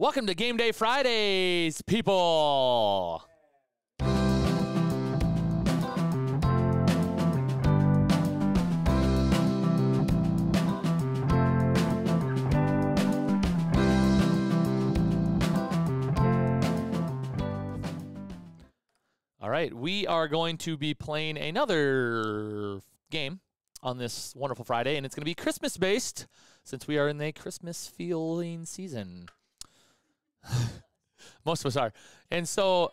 Welcome to Game Day Fridays, people. All right, we are going to be playing another game on this wonderful Friday, and it's going to be Christmas based since we are in the Christmas feeling season. Most of us are. And so,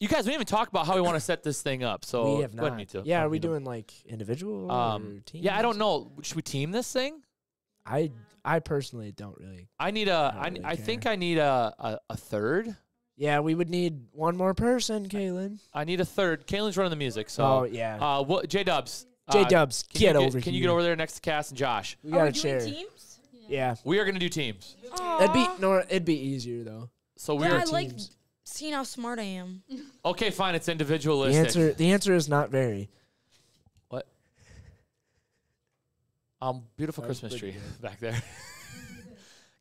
you guys, we didn't even talk about how we want to set this thing up. So, we have not. me too. Yeah, are we ahead, me doing like individual Um, or team? Yeah, I don't know. Should we team this thing? I I personally don't really. I need a. I, don't I, really I think. I need a, a, a third. Yeah, we would need one more person, Kaylin. I need a third. Kaylin's running the music. So, oh yeah, uh, what, J Dubs. J uh, Dubs, can get you over Can here. you get over there next to Cass and Josh? We Are got we a chair. doing teams? Yeah, We are going to do teams. that'd be no, it'd be easier though. So Yeah, we're I like teams. seeing how smart I am. okay. Fine, it's The individualistic. answer the answer is not very. Um, beautiful Christmas tree good. back there.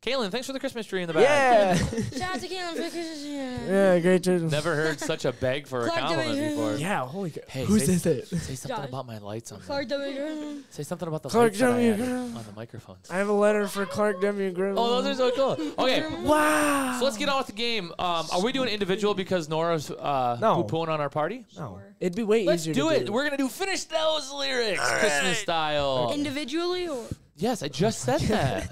Kaylin, thanks for the Christmas tree in the back. Yeah, Shout out to Kaylin for Christmas. Yeah. yeah, great. To, Never heard such a beg for a Clark compliment W. before. yeah, holy cow. Hey, Who say- is it? Say something Josh. about my lights on. Clark The, W. say something about the Clark lights that I W. have on the microphones. I have a letter for Clark W. Grimm. Oh, those are so cool. Okay, wow. so let's get on with the game. Um, are we doing individual because Nora's uh, No. poo-pooing on our party? No, it'd be way Let's easier do to it. We're gonna do finish those lyrics, Christmas style. Individually or yes, I just said that.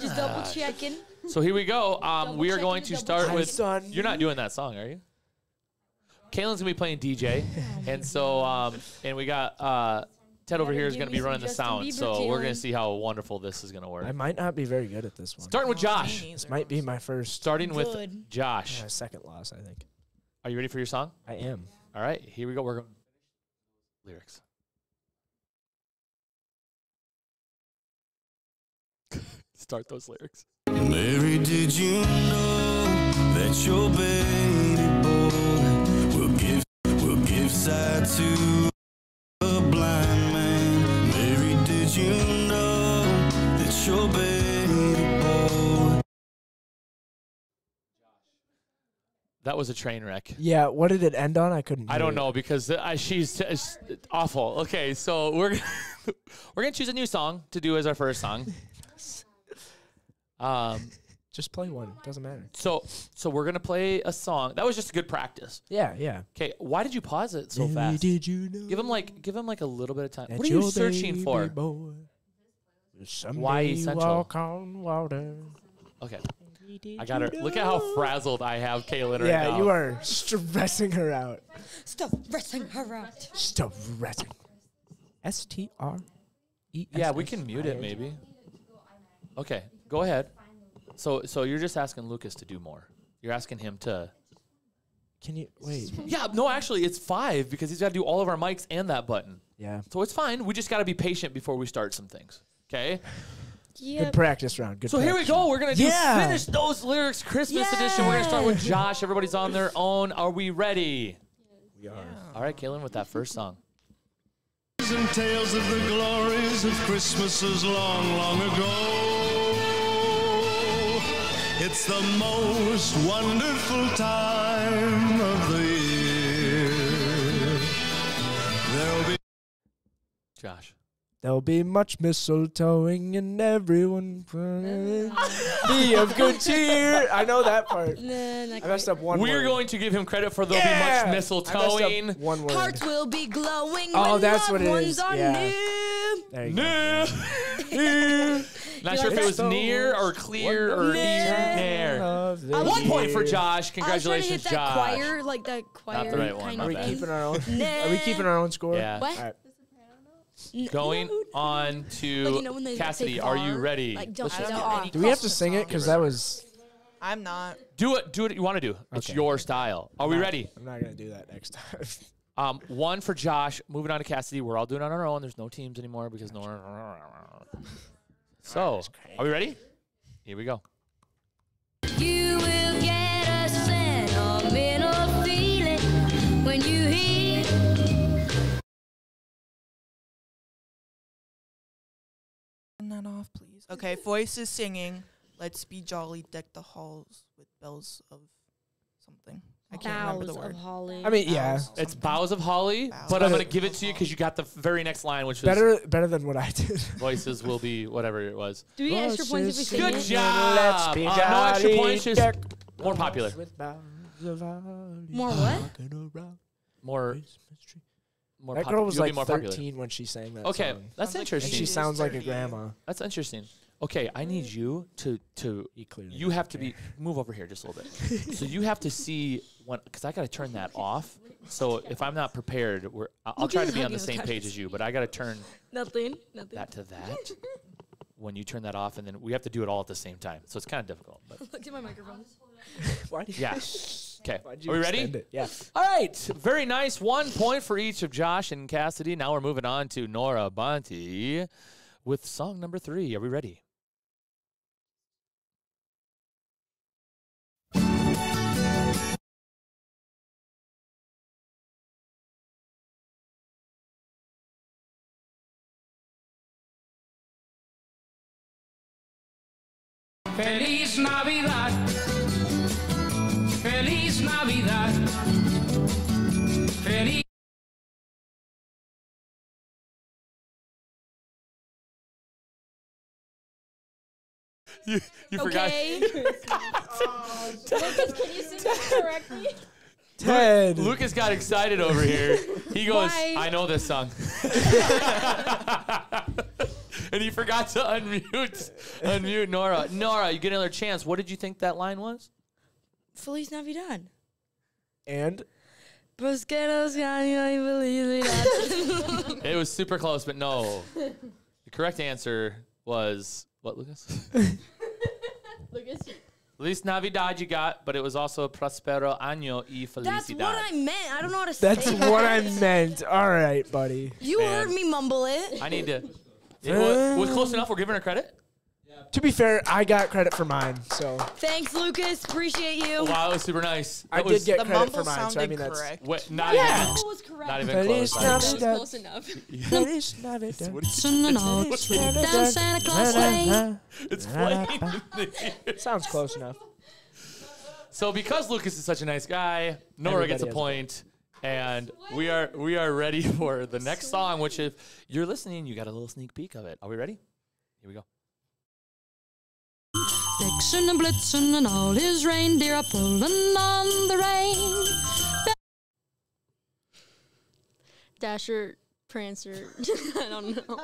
Just double checking? So here we go. Um, we are checking going the to double start check. with. son. You're not doing that song, are you? Kaylin's gonna be playing DJ, and so um, and we got uh, Ted over here is gonna be running the Justin sound. Bieber, So we're gonna see how wonderful this is gonna work. I might not be very good at this one. Starting with Josh. This might be my first, Starting with Good. Josh. my second loss. I think Are you ready for your song? I am. All right, here we go. We're going lyrics. Start those lyrics. Mary, did you know that your baby boy will give will give sight to a blind man? Mary, did you know that your baby boy That was a train wreck. Yeah. What did it end on? I couldn't. I don't it. know because uh, she's t- awful. Okay, so we're we're gonna choose a new song to do as our first song. Um, Just play one. Doesn't matter. so so we're gonna play a song. That was just a good practice. Yeah. Yeah. Okay, why did you pause it so Mary, fast? Did you know? Give him like give him like a little bit of time. What are you searching for? Boy will someday Why essential? Walk on water. Okay, I got her. Look at how frazzled I have Kaylin right yeah, now. you are stressing her out. Stop wrestling her out. Stop stressing. S T R E. Yeah, we can mute it maybe. Okay, go ahead. So so you're just asking Lucas to do more. You're asking him to. Can you wait? Yeah, no, actually, it's five because he's got to do all of our mics and that button. Yeah. So it's fine. We just got to be patient before we start some things. Okay. Yeah. Good practice round. Good. So here we practice go. We're gonna do Yeah. finish those lyrics Christmas edition. We're gonna start with Josh. Everybody's on their own. Are we ready? We are. All right, Kaylin, with that first song. and tales of the glories of Christmases long, long ago. It's the most wonderful time of the year. There'll be Josh. There'll be much mistletoeing and everyone be of good cheer. I know that part. Nah, not I messed up one We're word. going to give him credit for there'll Yeah! be much I messed up mistletoeing. one word. Hearts will be glowing Oh, when that's loved what it ones is. are Yeah. near. There you Nah. go. Not sure if it was near or clear or Near. near. Of One point for year. Josh. I was trying to Congratulations, hit that Josh. choir, like that choir Not the right one, Are we of bad. thing. keeping our own? Are we keeping our own score? Yeah. What? All right. Going on to Like, you know when they say Cassidy. Are you ready? Like, don't Let's just don't know off. any Do we have to sing it? Because that was. I'm not. do it. Do what you want to do. It's your style. Are we Nah, ready? I'm not gonna do that next time. Um, one for Josh. Moving on to Cassidy. We're all doing it on our own. There's no teams anymore because no. So, are we ready? Here we go. You will get a sentimental feeling when you hear Turn that off, please. Okay, voice is singing. Let's be jolly, deck the halls with bells of something. I can't remember Boughs the of holly. I mean, yeah, Boughs It's something. Boughs of Holly, Boughs. but I'm going to give it to you because you got the very next line, which was better better than what I did. voices will be whatever it was. Do we get extra points if we sing Good it? job. Let's be Uh, no extra jolly, points, just deck more popular. with boughs of holly, More what? rocking around More, Christmas tree. more That popu- girl was like more 13 popular. when she sang that Okay, song. that's Sounds like And interesting. she She's sounds like a 30. grandma. That's interesting. Okay, I need you to to He clearly you have to be move over here just a little bit. so you have to see when because I got to turn that off. So if I'm not prepared, we're I- I'll try to be on the same page as you, but I got to turn Nothing. Nothing. that to that. When you turn that off, and then we have to do it all at the same time, so it's kind of difficult. But Look at my microphone. Why did yeah, okay. Are we ready? extend? Yeah. All right, very nice. One point for each of Josh and Cassidy. Now we're moving on to Nora Bonte with song number three. Are we ready? Feliz Navidad. Feliz Navidad. Feliz. You, you forgot. Okay. Lucas, can you sing that correctly? Ted. Lucas got excited over here. He goes, Why? I know this song. and he forgot to unmute unmute Nora. Nora, you get another chance. What did you think that line was? Feliz Navidad. And Pues que nos gane felicidad. It was super close, but no. The correct answer was what, Lucas? Lucas. Feliz Navidad you got, but it was also Prospero Año y Felicidad. That's what I meant. I don't know how to say that's that. what I meant. All right, buddy. You Man. heard me mumble it. I need to. It was, was close enough. We're giving her credit. To be fair, I got credit for mine, so Thanks, Lucas. Appreciate you. Oh, wow, it was super nice. I That was, did get The credit mumble for mine. So I sounded mean that's correct. Wait, not Yeah. even. was correct. Not even Feliz close. I think. Navidad. close enough. Feliz Navidad. Down Santa Claus Lane. It's playing. in the ear. Sounds close enough. So because Lucas is such a nice guy, Nora gets a Everybody has point, and we are we are ready for the next song. Which, if you're listening, you got a little sneak peek of it. Are we ready? Here we go. Vixen and Blitzen and all his reindeer are pulling on the rein. Dasher, Prancer. I don't know.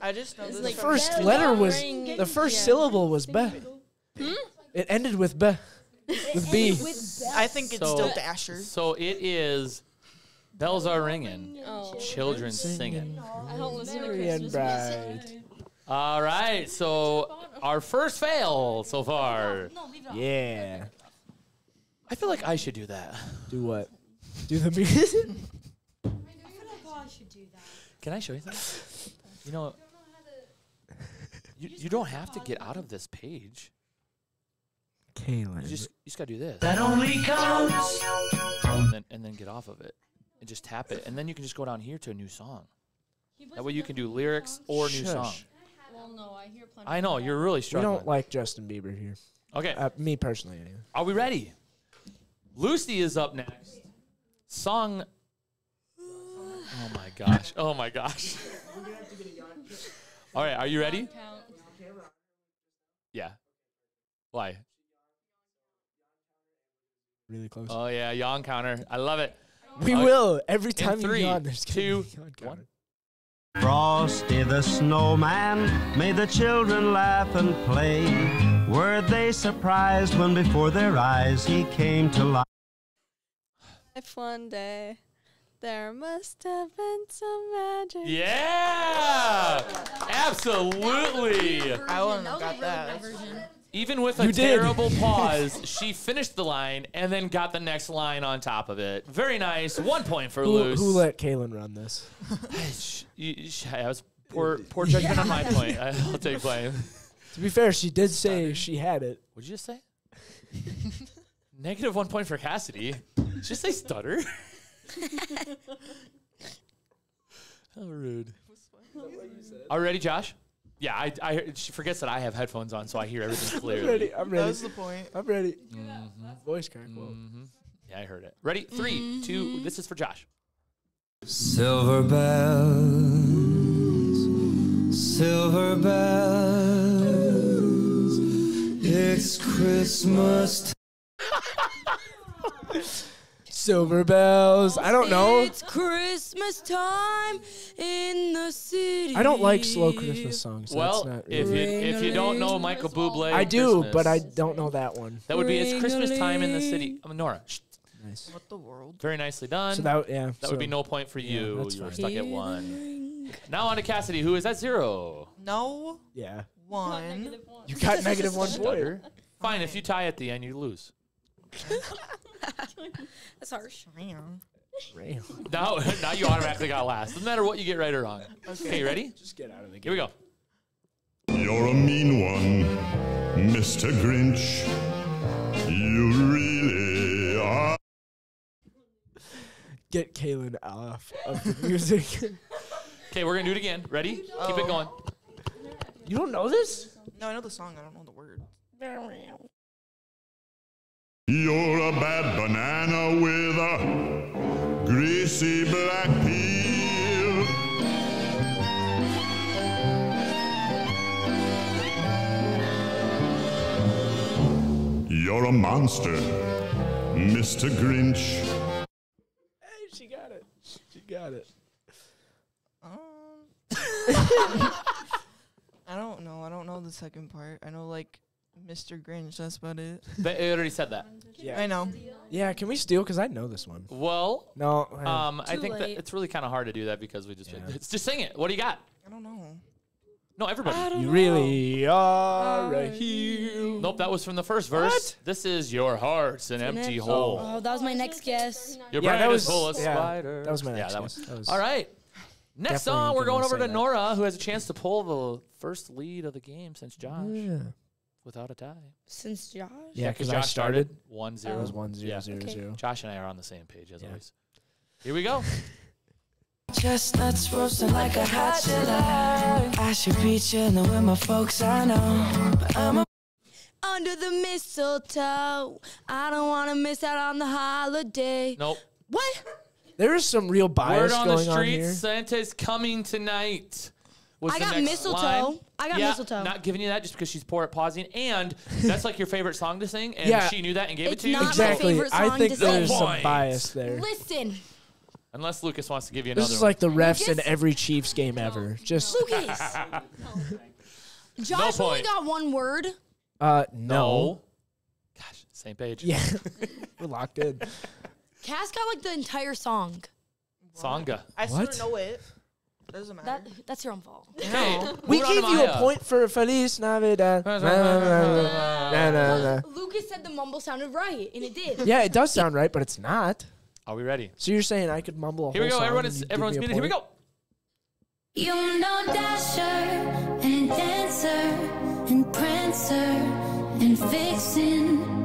I just know this. like First letter was ring. the first Yeah. syllable was be. Hmm? It ended with be. With B. I think it's So- still Dasher. So it is. Bells are ringing, Oh, children singing. I don't listen to Merry and Christmas bright. music. All right, so our first fail so far. Yeah. I feel like I should do that. Do what? Do the music? Can I show you something? You know, you, you don't have to get out of this page. You Kaylin. just you just gotta do this, That only counts. and then and then get off of it, and just tap it, and then you can just go down here to a new song. That way you can do lyrics or new song. Shush. Well, no, I hear plenty. I know you're really struggling. We struggling. don't like Justin Bieber here. okay, Uh, me personally, anyway. are we ready? Lucy is up next. Song. Oh my gosh! Oh my gosh! All right, are you ready? Yeah. Why? Really close. Oh yeah, yawn counter. I love it. we uh, will every time three, you yawn. There's two, be a yawn one. Frosty the snowman made the children laugh and play. Were they surprised when before their eyes he came to life? If one day there must have been some magic. Yeah, absolutely. I wouldn't have got that. Even with a You terrible pause, she finished the line and then got the next line on top of it. Very nice. One point for Who, Luce. who let Kaylin run this? Sh- you- sh- that was poor, poor judgment on my point. I- I'll take blame. To be fair, she did say she had it. What'd you just say? Negative one point for Cassidy. Did you just say stutter? How rude. Are you ready, Josh? Yeah, I, I she forgets that I have headphones on, so I hear everything I'm clearly. ready. I'm That ready. was the point. I'm ready. Mhm, Voice crack. Whoa. mhm. Yeah, I heard it. Ready? Three, two. This is for Josh. Silver bells, silver bells, it's Christmas Silver bells. I don't know. It's Christmas time in the city. I don't like slow Christmas songs. Well, that's not if you if you don't know Michael Bublé, I do, Christmas, but I don't know that one. that would be it's Christmas time in the city. Um, Nora, shh, Nice. What the world? very nicely done. So that yeah. That would be no point for you. that's you were stuck at one. Now on to Cassidy, who is at zero. No Yeah. one. You got negative one point. Stutter. Fine, if you tie at the end, you lose. That's harsh. Damn. Damn. Now, now you automatically got last. Doesn't matter what you get right or wrong. Okay, you ready? Just get out of the Here we go. You're a mean one, Mr. Grinch. You really are. Get Kaylin off of the music. Okay, we're gonna do it again. Ready? Keep it Oh. going. you don't know this? No, I know the song. I don't know the word. You're a bad banana with a greasy black peel. You're a monster, Mr. Grinch. Hey, she got it. She got it. Um, I don't know. I don't know the second part. I know like Mr. Grinch. That's about it. But I already said that. Yeah. I know. Yeah. Can we steal? Cause I know this one. Well, No. I- um, I Too think that late. it's really kind of hard to do that because we just Yeah. it's just sing it. What do you got? I don't know. No, everybody. you really are a hero. Nope, that was from the first verse. What? This is your heart's an empty it? hole. Oh, that was my next guess. Your Yeah, brain that is was- full of yeah, spiders. that was my Yeah, next that guess. one. That was All right. Next Definitely song, we're gonna over say to that. Nora, who has a chance to pull the first lead of the game since Josh, Yeah. Without a tie. Since Josh. Yeah, 'cause because I Josh started. one oh. It was one zero Yeah. zero Okay. zero. Josh and I are on the same page as Yeah. always. Here we go. Chestnuts roasting like a hot July. I should be chillin' with my folks, I know. But I'm a Under the mistletoe. I don't want to miss out on the holiday. Nope. What? There is some real bias Word on going the on here. streets: Santa's coming tonight. Was I the got next mistletoe. line. I got yeah, mistletoe. Not giving you that just because she's poor at pausing, and that's like your favorite song to sing, and Yeah. she knew that and gave It's it to you. not my Exactly. favorite I song think to sing. there's some Point. bias there. Listen, Unless Lucas wants to give you another. This is like the refs in Lucas? every Chiefs game ever. Just Lucas. Josh only point. got one word. uh one. no. no. Gosh, same page. Yeah. We're locked in. Cass got like the entire song. Songa. I still What? don't know it. Doesn't matter. That that's your own fault. Okay. We moving gave you a point for Feliz Navidad. Na, na, na, na, na, na. Lucas said the mumble sounded right, and it did. Yeah, it does sound right, but it's not. Are we ready? So you're saying I could mumble a Here we whole go. song Everyone and is you'd everyone's muted. Here we go. You know Dasher and Dancer and Prancer and Vixen.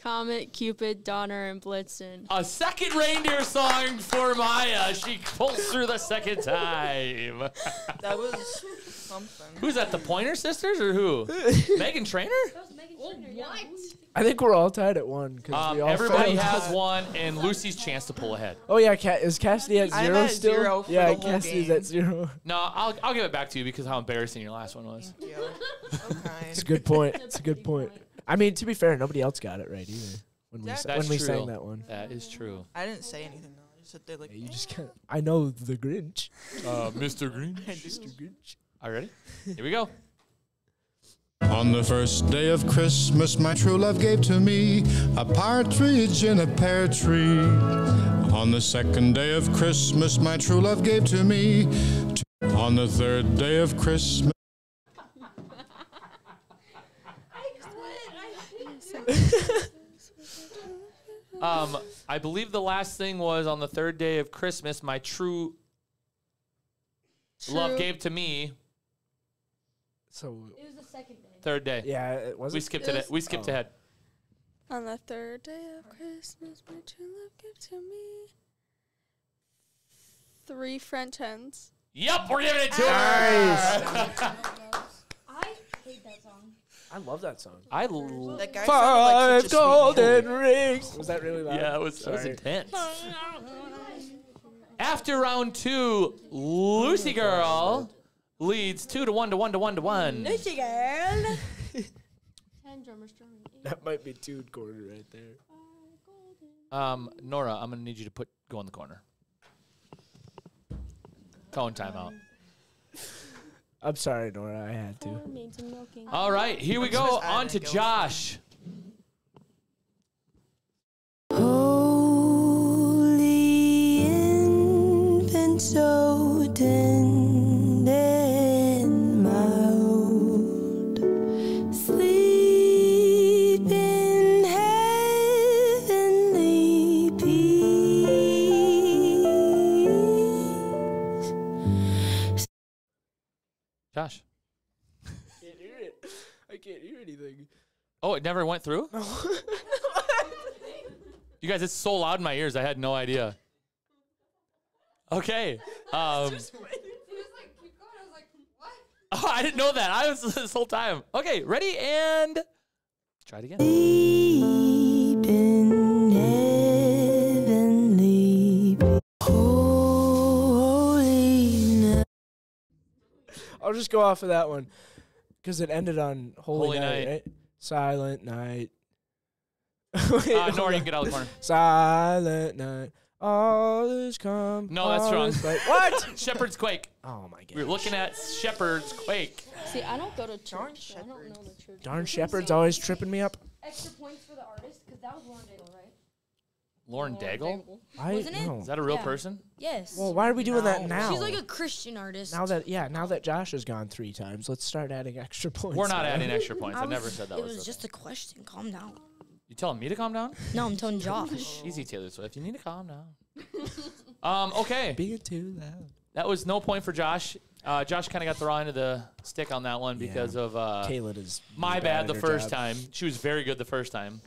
Comet, Cupid, Donner, and Blitzen. A second reindeer song for Maya. She pulls through the second time. that was something. Who's that? The Pointer Sisters or who? Meghan Trainor? I think we're all tied at one because Um, all everybody failed. has one, and Lucy's chance to pull ahead. Oh yeah, Ca- is Cassidy at I'm 0 at still? zero for yeah, the whole Cassidy's game. at zero. No, I'll, I'll give it back to you because how embarrassing your last one was. Yeah. Okay. It's a good point. It's a good point. I mean, to be fair, nobody else got it right either when we That- sa- That's when we true. sang that one. That is true. I didn't say anything though. I just sit there like. Yeah, you just can't. I know the Grinch. Uh, Mr. Green. Mr. Grinch. Are you ready? Here we go. On the first day of Christmas, my true love gave to me a partridge in a pear tree. On the second day of Christmas, my true love gave to me. T- on the third day of Christmas. Um, I believe the last thing was on the third day of Christmas. My true, love gave to me. So It was the second day. Third day. yeah, it was. We skipped it. We skipped Oh. ahead. On the third day of Christmas, my true love gave to me three French hens. Yep, we're giving it to her. I hate that song. I love that song. I l- That guy Five sounded like such a sweet golden rings. Was that really loud? yeah, it was, that was Sorry. intense. After round two, Lucy Girl leads two to one to one to one to one. Lucy girl. Ten drummers drumming. That might be two quarter right there. Um, Nora, I'm gonna need you to put go in the corner. Tone timeout. I'm sorry, Nora. I had to. Four maids and milking. All right, here we go. On to. Josh. Holy infant, so Oh, it never went through? You guys, it's so loud in my ears. I had no idea. Okay. Um, oh, I didn't know that. I was this whole time. Okay, ready and try it again. Sleep in heavenly peace. Holy night. I'll just go off of that one because it ended on Holy, Holy night, Night. right? Silent night. Wait, Uh, hold Nora, you can get out of the corner. Silent night. All is come. No, that's wrong. is. What? Shepherd's Quake. oh my god. We're looking at Shepherd's Quake. See, I don't go to church. Darn so I don't know shepherds. the church. Darn shepherds always tripping me up. Extra points for the artist because that was Lauren Daigle, right? Lauren Daigle? I Wasn't it? no. Is that a real Yeah. person? Yes. Well, why are we doing that now? She's like a Christian artist. now that yeah, now that Josh has gone three times, let's start adding extra points. We're not adding extra points. I, I never was- said that It was. was the just a question. Calm down. thing. You telling me to calm down? No, I'm telling Josh. Easy, Taylor Swift. You need to calm down. um. Okay. Being too loud. That was no point for Josh. Uh, Josh kind of got the raw end of the stick on that one Yeah. because of uh, Kayla is my really bad at the her first job. time. She was very good the first time,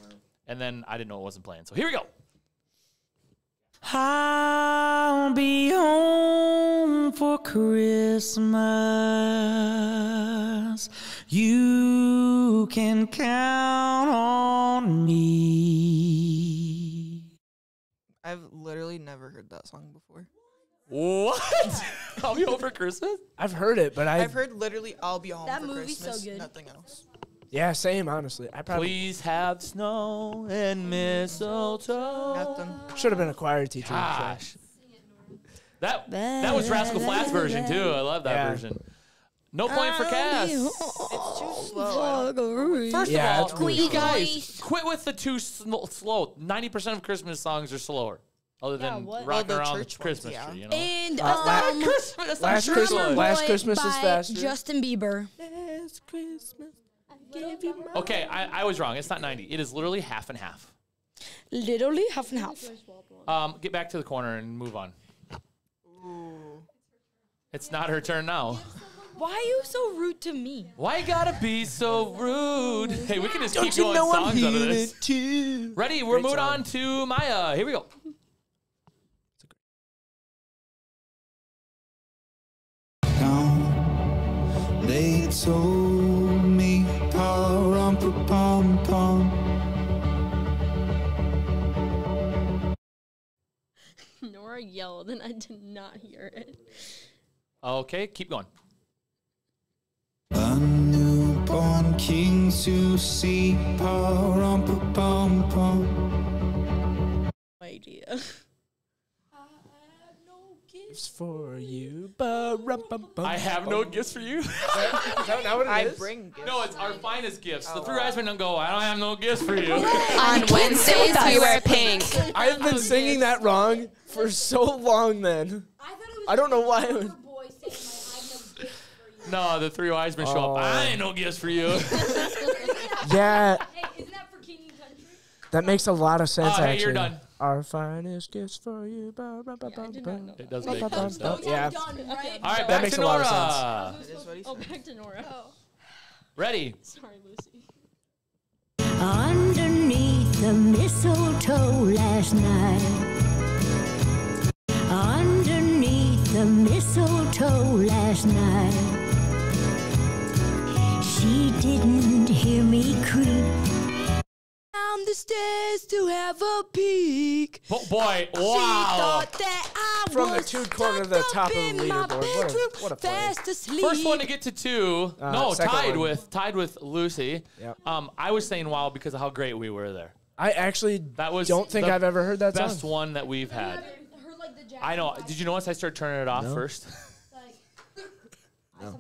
and then I didn't know it wasn't playing. So here we go. I'll be home for Christmas. You can count on me. I've literally never heard that song before. What? I'll be home for Christmas. I've heard it, but I I've heard literally "I'll be home That for movie's so Christmas." good. Nothing else. Yeah, same honestly. I probably Please have snow and mistletoe. Nothing. should have been a choir teacher. Gosh. That that was Rascal Flatts version too. I love that Yeah. version. No point for Cass. It's too slow. First Yeah, of it's all, really you slow. guys quit with the too sl- slow. Ninety percent of Christmas songs are slower, other Yeah, than what? rocking Well, the around the church ones, Christmas yeah. tree. You know, And Uh, la- um, Christmas. That's not last. Christmas- Drummer last Christmas is by faster. Justin Bieber. Last Christmas. Okay, I, I was wrong. It's not ninety. It is literally half and half. Literally half and half. Um, get back to the corner and move on. It's not her turn now. Why are you so rude to me? Why you gotta be so rude? Hey, we can just Don't keep you going know I'm songs out of this. too? Ready? We're Great moving song. on to Maya. Here we go. Down, they told me, pom pom pom. Nora yelled and I did not hear it. Okay, keep going. A newborn king to see, pom pom pom. No idea. Gifts for you. I have no gifts for you. Is that not what it I is? bring gifts. no, it's our finest gifts. The three eyes men don't go. I don't have no gifts for you. On Wednesdays, we wear pink. I've been singing that wrong for so long. Then I don't know why. I would- no, the three wise men show Oh. up. I ain't no gifts for you. yeah, Hey, isn't that for King and Country? that makes a lot of sense. Oh, hey, actually, you're done. Our finest gifts for you. Ba-rum-bum-bum-bum. it does make sense. Oh, yeah. Done, right? All right, That back makes to a lot Nora. of It is what he Oh, back to Nora. Oh. Ready? Sorry, Lucy. Underneath the mistletoe last night. Underneath the the mistletoe last night. She didn't hear me creep. Down the stairs to have a peek. Bo- boy, She wow. thought that I From the two corner to the top up of the in my leaderboard. What a- bedroom, what a play. fast asleep. First one to get to two. Uh, no, tied one. with tied with Lucy. Yep. Um, I was saying wow because of how great we were there. I actually That was don't think I've ever heard that best song. one that we've had. I know. Did you know once I started turning it off No. first? No.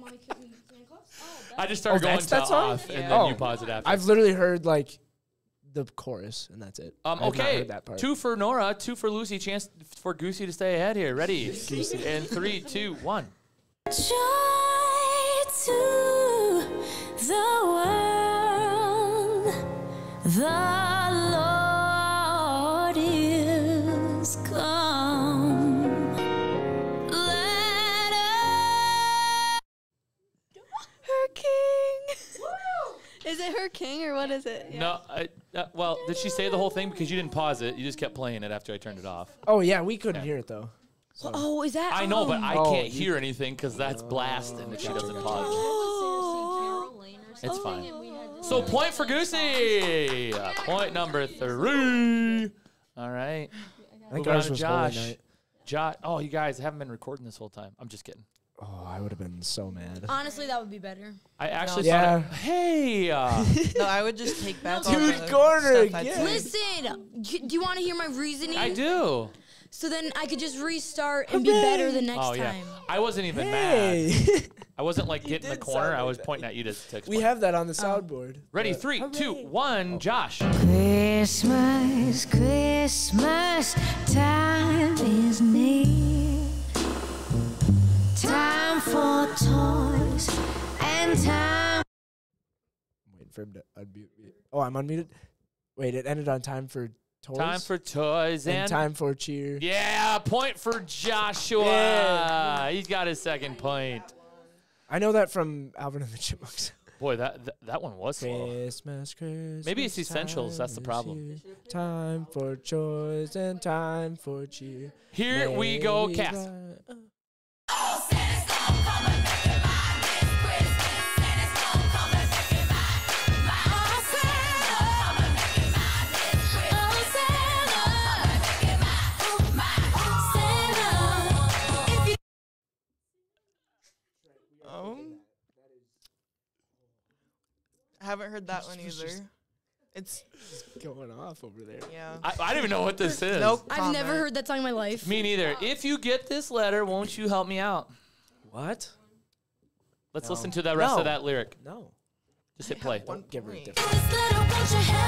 I just started Oh, going that's to that song? off, and then Oh. you pause it after. I've literally heard like the chorus, and that's it. Um, I have not okay, that part. two for Nora, two for Lucy. Chance for Goosey to stay ahead here. Ready? Goosey. In three, two, one. Joy to the world, the it her king or what is it? No, I, uh, well, did she say the whole thing because you didn't pause it? You just kept playing it after I turned it off. Oh yeah, we couldn't hear it though. So. Oh, is that? I know, but I Oh, can't you- hear anything because that's blasting if she doesn't pause it. It's fine. So point for Goosey. Uh, point number three. All right. I think Moving ours to was Holy Josh. Night. Josh. Oh, you guys haven't been recording this whole time. I'm just kidding. Oh, I would have been so mad. Honestly, that would be better. I actually Yeah. thought. It, hey. Uh, no, I would just take back all Dude, the corner stuff I'd again. say. Listen, y- do you want to hear my reasoning? I do. So then I could just restart and be better the next oh yeah. time. I wasn't even mad. Hey, I wasn't like getting the did corner. sound I like was that. pointing at you to, to we have that on the soundboard. Ready? but- Three, two, one. Josh. Christmas, Christmas, time is near. Time for toys and time. I'm waiting for him to unmute me. Oh, I'm unmuted. Wait, it ended on time for toys. Time for toys and and, time for cheer. Yeah, point for Joshua. Yeah. He's got his second point. I know that from Alvin and the Chipmunks. Boy, that that, that one was slow. Christmas, Christmas. Maybe it's essentials, that's the problem. Time for choice and time for cheer. Here we go, May Cass. the- Um, haven't heard that one either. It's going off over there. yeah. I, I don't even know what this is. Nope. I've never heard that song in my life. Me neither. If you get this letter, won't you help me out? What? Let's No. listen to the rest No. of that lyric. No. Just hit play. Don't give her a point. different.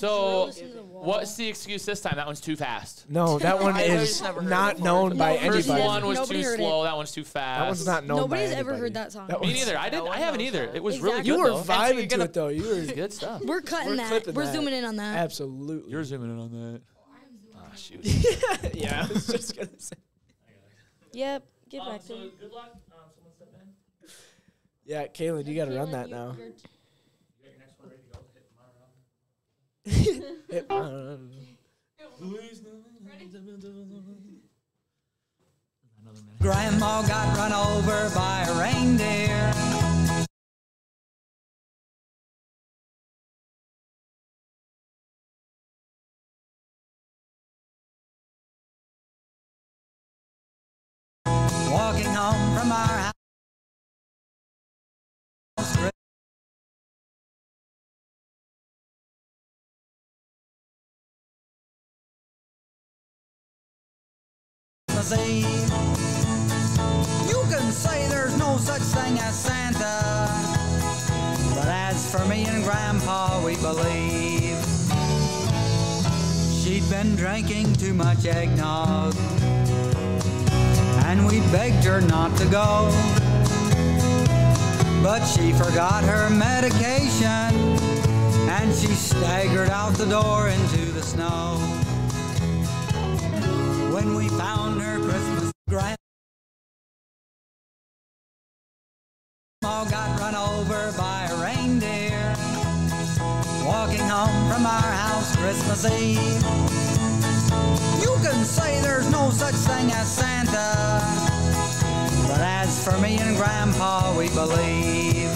So, what's the excuse this time? That one's too fast. No, that one I is just never heard it not before. known by No, First anybody. one was Nobody too heard it. slow. That one's too fast. That one's not known Nobody's ever anybody. heard that song. That Me was- neither. I didn't. I haven't either. It was really Exactly. good You were though. And vibing you're to it though. You were Good stuff. We're cutting We're that. clipping We're that. zooming in on that. absolutely. You're zooming in on that. Ah, shoot. yeah, I was just gonna say. Yep. Get back to it. good luck. Um, someone step in. Yeah, Kaylin, you gotta run that now. You got your next one ready to go? Hit my round. Hit- uh, Another minute. Grandma got run over by a reindeer. Eve. You can say there's no such thing as Santa. But as for me and Grandpa, we believe she'd been drinking too much eggnog. And we begged her not to go. But she forgot her medication. And she staggered out the door into the snow. When we found her Christmas grandma got run over by a reindeer. Walking home from our house Christmas Eve. You can say there's no such thing as Santa, but as for me and Grandpa, we believe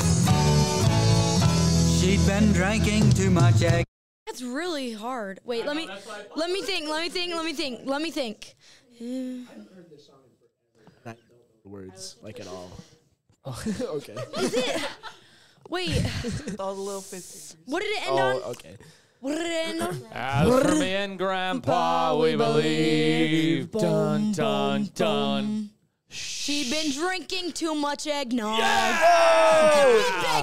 she'd been drinking too much egg. That's really hard. Wait, let me let me think. Let me think. Let me think. Let me think. Not the words like at all. Oh, okay. Is it? Wait. With all the little fifties. What did it end Oh, on? okay. What did it end on? As for me and Grandpa, we believe. Dun dun dun. She'd been drinking too much eggnog. We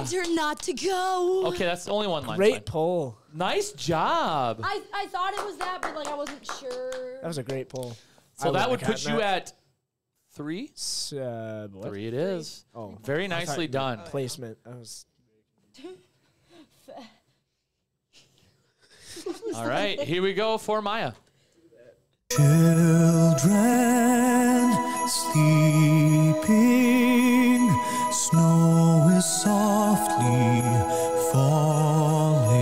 begged her not to go. Okay, that's the only one line. Great Fine. poll. Nice job. I, I thought it was that, but like I wasn't sure. That was a great poll. So I that would put you that. at three. Uh, what? Three it is. Oh, Very nicely you- done. Placement. I was. All right, here we go for Maya. Children sleeping, snow is softly falling.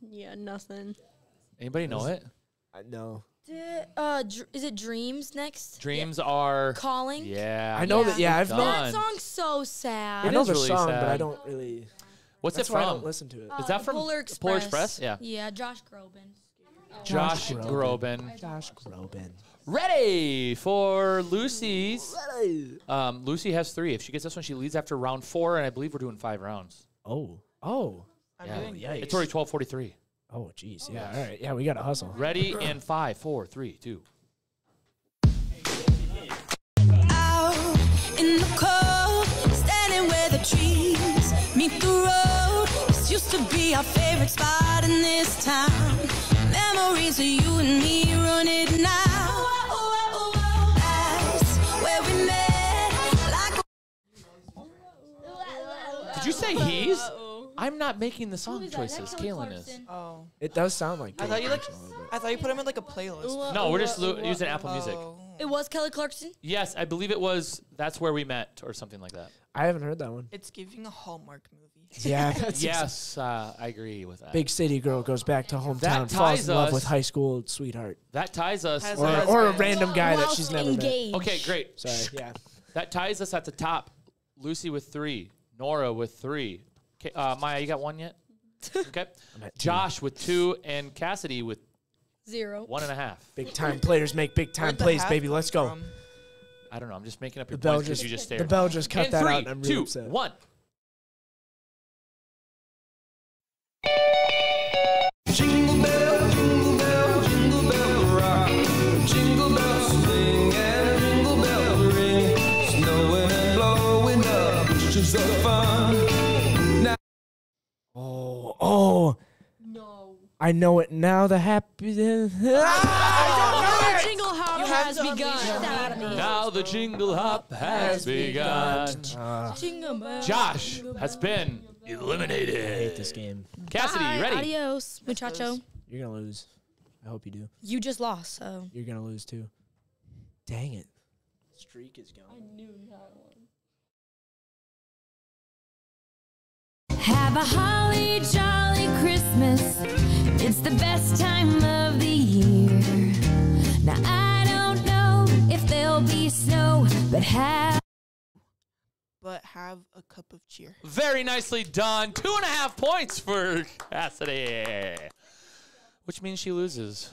Yeah, nothing. Anybody know it? I know. Did- uh, dr- is it Dreams next? Dreams are Calling. Yeah, I know that. Yeah, I've done. known. That song's so sad. I know is the really song, but I don't really. What's That's it why from? I don't listen to it. Uh, Is that from Polar Express? Polar Express? Yeah. Yeah, Josh Groban. Josh Groban. Groban. Josh Groban. Ready for Lucy's. Um, Lucy has three. If she gets this one, she leads after round four, and I believe we're doing five rounds. Oh. Oh. I'm Yeah. doing Yikes. It's already twelve forty-three. Oh, jeez. Yeah. All right. Yeah, we gotta hustle. Ready in five, four, three, two. Out in the cold, standing where the trees meet the road. This used to be our favorite spot in this town. Memories of you and me run it now. You say he's? I'm not making the song choices. Kaylin is. Oh. It does sound like. I Kelly thought you like. Clarkson a little bit. I thought you put him in like a playlist. No, we're just lo- using Apple Music. Oh. It was Kelly Clarkson. Yes, I believe it was. That's where we met, or something like that. I haven't heard that one. It's giving a Hallmark movie. Yeah. That's Yes, uh, I agree with that. Big city girl goes back to hometown, falls ties in love us- with high school sweetheart, That ties us. Has or, a or a husband. random guy that she's never engaged. Okay, great. Sorry. Yeah. That ties us at the top. Lucy with three. Nora with three. Okay, uh, Maya, you got one yet? Okay. I'm at two. Josh with two, and Cassidy with Zero. one and a half. Big time players make big time Where'd the plays, half baby. Let's go. from? I don't know. I'm just making up your The bell points because just you just the bell just cut In that three, out, and I'm really two, upset. one. Jingle bell, jingle bell, jingle bell rock. Jingle bells swing and jingle bells ring. Snowing and blowing up, bushes of I know it now. The happy. The jingle hop You has begun. unleash Get that out of me. Now the jingle hop has begun. Uh, Josh has been eliminated. I hate this game. Cassidy, Bye. you ready? Adios, muchacho. You're gonna lose. I hope you do. You just lost, so. You're gonna lose too. Dang it. Streak is going. I knew that one. Have a holly jolly Christmas. It's the best time of the year. Now I don't know if there'll be snow, but have But have a cup of cheer. Very nicely done. Two and a half points for Cassidy. Which means she loses.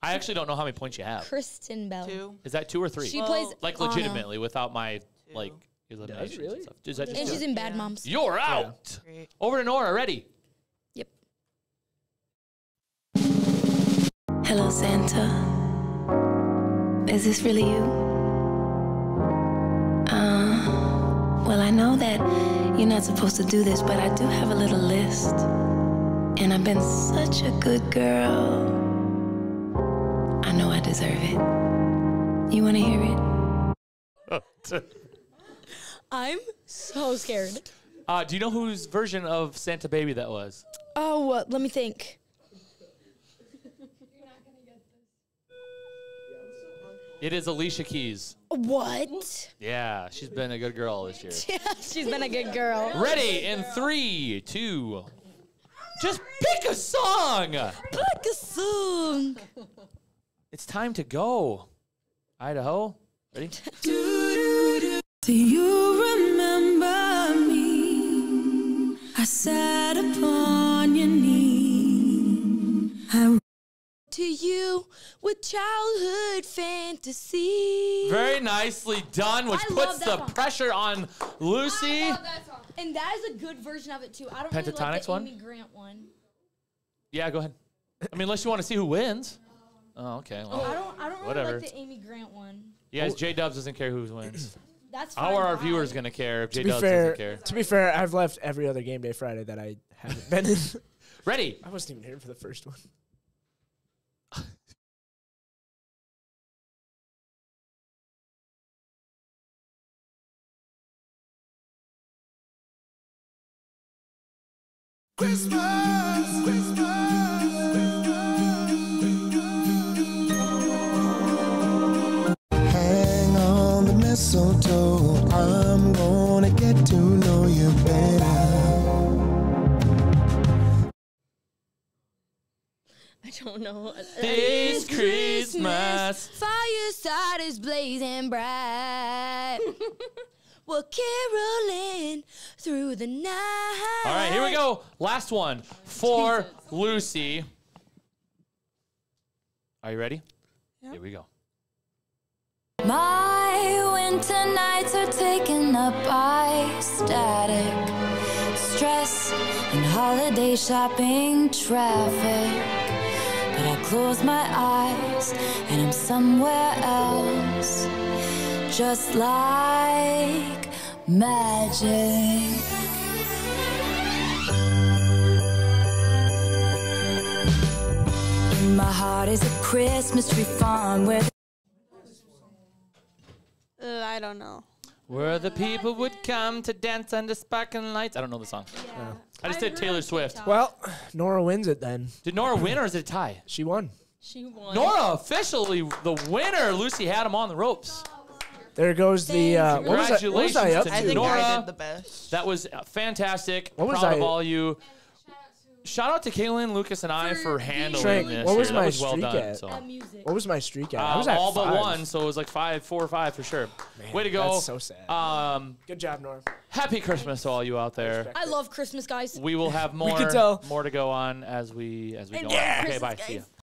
I actually don't know how many points you have. Kristen Bell. Two. Is that two or three? She Well, plays like Anna. legitimately, without my like eliminations really? and stuff. Is that just And she's in Bad Yeah. Moms. You're out. Great. Over to Nora. Ready? Hello, Santa. Is this really you? Uh, well, I know that you're not supposed to do this, but I do have a little list. And I've been such a good girl. I know I deserve it. You want to hear it? I'm so scared. Uh, do you know whose version of Santa Baby that was? Oh, uh, let me think. It is Alicia Keys. What? Yeah, she's been a good girl this year. She's been a good girl. Ready in three, two. Just pick a song. Pick a song. It's time to go. Idaho. Ready? Do you remember me? I sat upon To you with childhood fantasy. Very nicely done, which I puts the song. pressure on Lucy. And that is a good version of it too. I don't really like Pentatonix the one? Amy Grant one. Yeah, go ahead. I mean, unless you want to see who wins. Um, oh, okay. Well, I don't. I don't really whatever. like the Amy Grant one. You guys, J Dubs doesn't care who wins. That's fine. How are our viewers gonna care if J be Dubs doesn't care? to be fair, I've left every other game day Friday that I haven't been in. Ready? I wasn't even here for the first one. Hang on the mistletoe. I'm gonna get to know you better. I don't know. This Christmas. Fireside is blazing bright. We're caroling through the night. All right, here we go. Last one for Lucy. Are you ready? Here we go. My winter nights are taken up by static, stress, and holiday shopping traffic. But I close my eyes and I'm somewhere else, just like magic. In my heart is a Christmas tree farm where Uh, I don't know. Where the people would come to dance under sparkling lights. I don't know the song. I just did Taylor Swift. Well, Nora wins it then. Did Nora win or is it a tie? She won. She won. Nora officially the winner. Lucy had him on the ropes. There goes the. Uh, what was I, what was Congratulations I up to to? I think Nora. I did the best. That was uh, fantastic. What was Proud of all you. Shout out to Kaylin, Lucas, and I for handling Trank, this. what was here. my that was well streak done. at? So. At. What was my streak at? I Uh, was at all but one, so it was like five, four or five for sure. Way to go! That's so sad. Um, Good job, Nora. happy Christmas to all you out there. I love Christmas, guys. We will have more can tell. more to go on as we as we go. Yeah. on. Okay, Christmas, bye. See ya. guys.